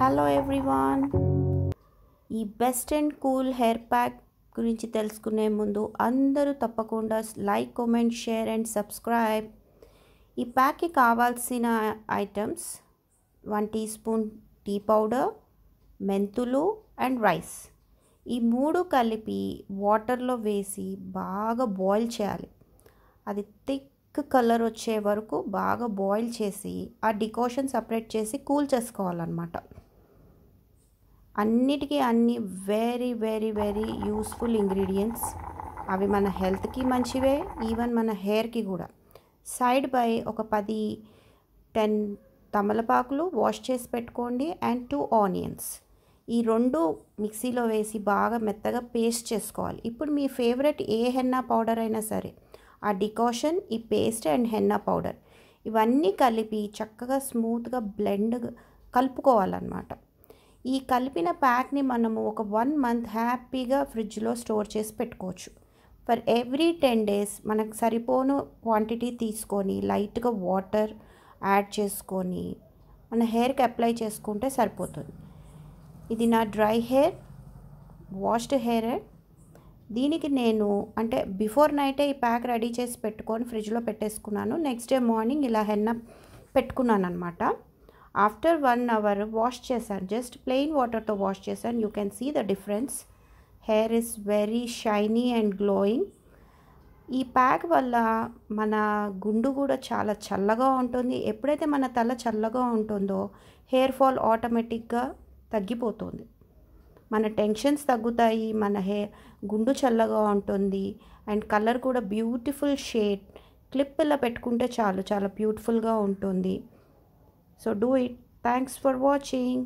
Hello everyone ఈ best and cool hair pack గురించి తెలుసుకునే ముందు అందరూ తప్పకుండా like comment share and subscribe ఈ ప్యాక్కి కావాల్సిన items one teaspoon tea powder మెంతులు అండ్ రైస్ ఈ మూడు కలిపి వాటర్లో వేసి బాగా బాయిల్ చేయాలి. అది థిక్ కలర్ వచ్చే వరకు బాగా బాయిల్ చేసి ఆ డికోషన్ సపరేట్ చేసి కూల్ చేసుకోవాలన్నమాట. అన్నిటికీ అన్ని very very very useful ingredients అవి మన హెల్త్కి మంచివే ఈవెన్ మన హెయిర్కి కూడా. సైడ్ బై ఒక పది టెన్ తమలపాకులు వాష్ చేసి పెట్టుకోండి. అండ్ టూ ఆనియన్స్ ఈ రెండు మిక్సీలో వేసి బాగా మెత్తగా పేస్ట్ చేసుకోవాలి. ఇప్పుడు మీ ఫేవరెట్ ఏ హెన్నా పౌడర్ అయినా సరే ఆ డికాషన్ ఈ పేస్ట్ అండ్ హెన్నా పౌడర్ ఇవన్నీ కలిపి చక్కగా స్మూత్గా బ్లెండ్ కలుపుకోవాలన్నమాట. ఈ కలిపిన ప్యాక్ని మనము ఒక వన్ మంత్ హ్యాపీగా ఫ్రిడ్జ్లో స్టోర్ చేసి పెట్టుకోవచ్చు. ఫర్ ఎవ్రీ టెన్ డేస్ మనకు సరిపోను క్వాంటిటీ తీసుకొని లైట్గా వాటర్ యాడ్ చేసుకొని మన హెయిర్కి అప్లై చేసుకుంటే సరిపోతుంది. ఇది నా డ్రై హెయిర్ వాష్డ్ హెయిర్. దీనికి నేను అంటే బిఫోర్ నైటే ఈ ప్యాక్ రెడీ చేసి పెట్టుకొని ఫ్రిడ్జ్లో పెట్టేసుకున్నాను. నెక్స్ట్ డే మార్నింగ్ ఇలా హెన్న పెట్టుకున్నాను అనమాట ఆఫ్టర్ వన్ అవర్ వాష్ చేశాను. జస్ట్ ప్లెయిన్ వాటర్తో వాష్ చేశాను. You can see the difference hair is very shiny and glowing ఈ ప్యాక్ వల్ల మన గుండు కూడా చాలా చల్లగా ఉంటుంది. ఎప్పుడైతే మన తల చల్లగా ఉంటుందో హెయిర్ ఫాల్ ఆటోమేటిక్గా తగ్గిపోతుంది. మన టెన్షన్స్ తగ్గుతాయి మన హెయిర్ గుండు చల్లగా ఉంటుంది. అండ్ కలర్ కూడా బ్యూటిఫుల్ షేడ్ క్లిప్ ఇలా పెట్టుకుంటే చాలు చాలా బ్యూటిఫుల్గా ఉంటుంది. So do it thanks for watching